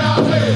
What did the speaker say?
I'll take